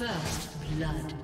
First blood.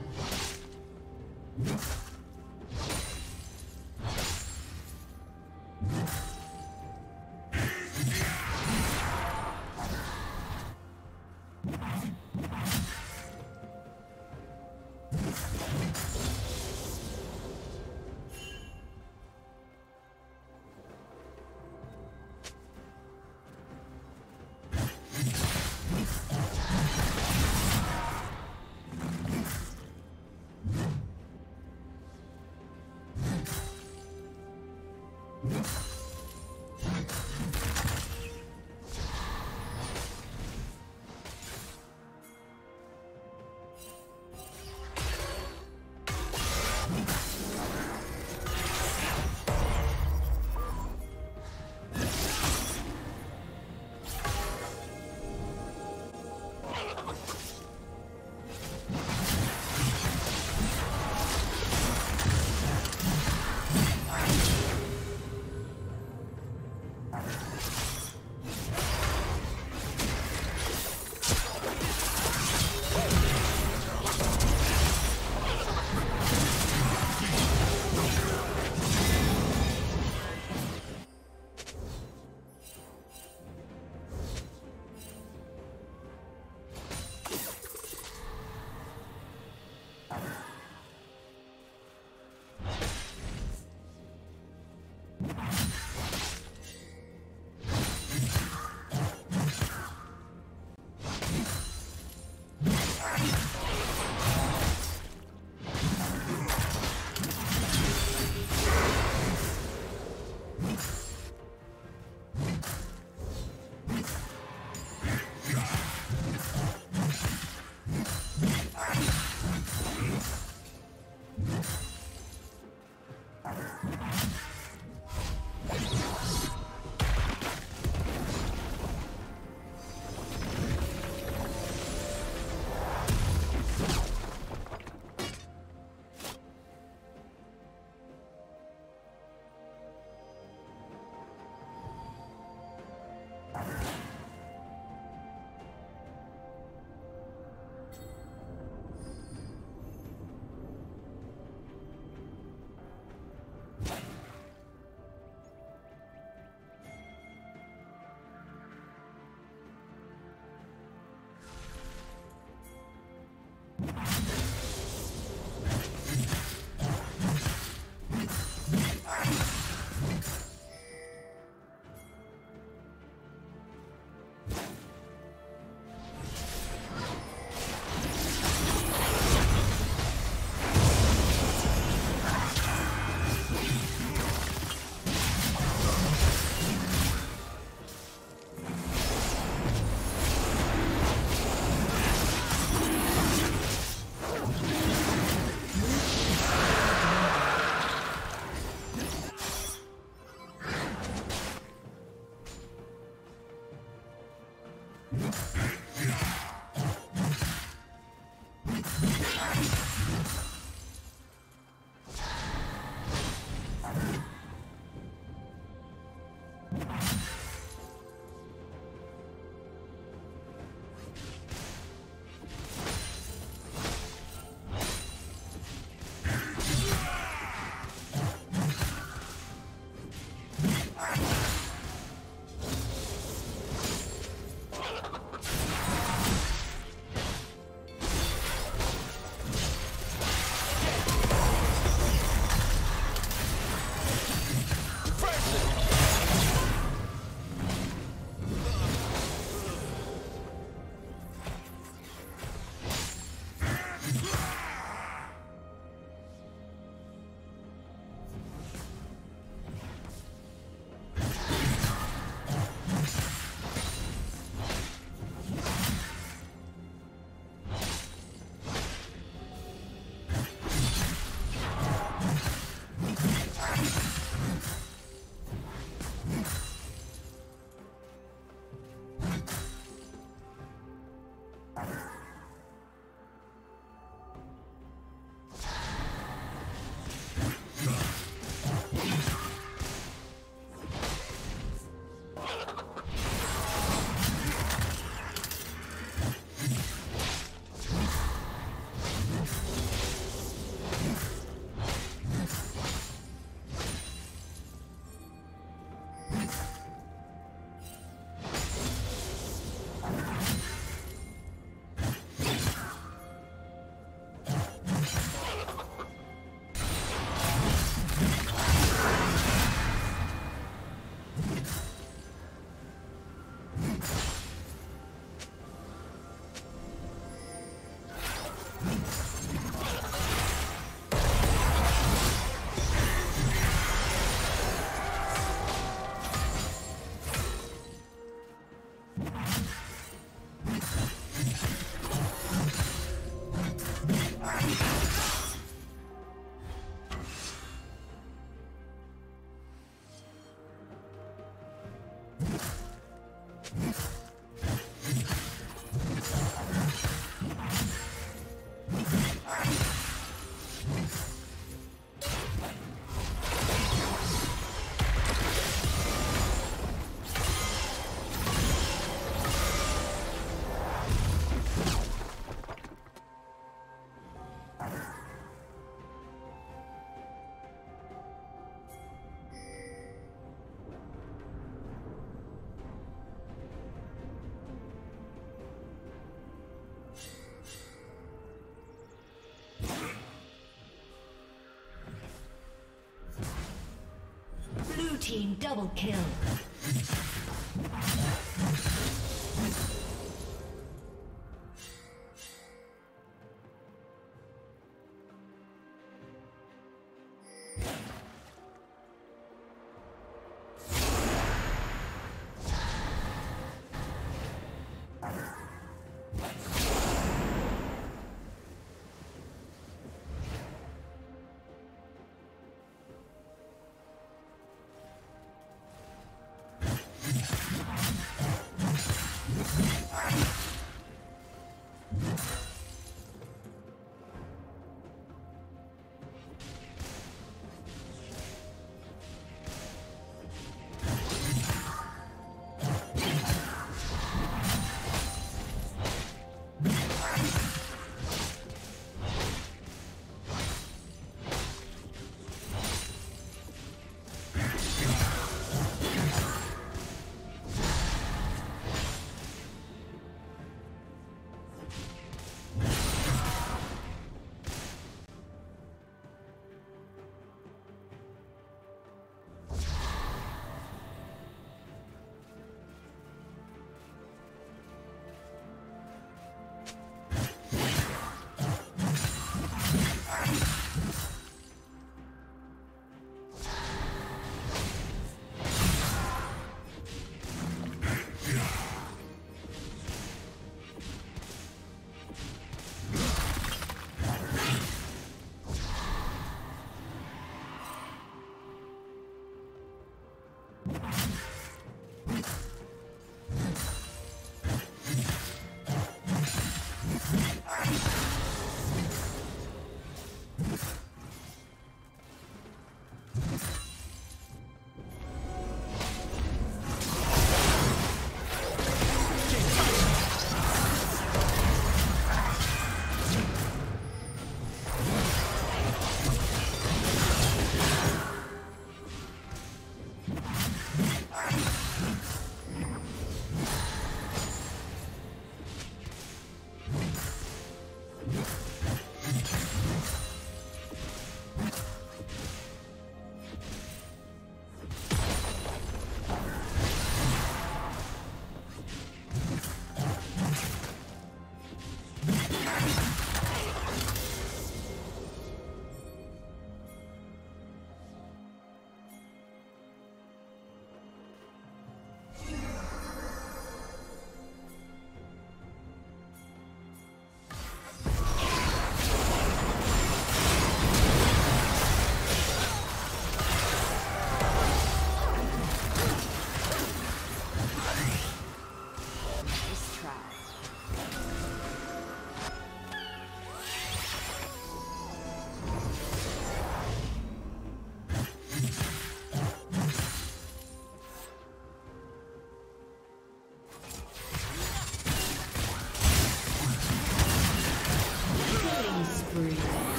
Double kill.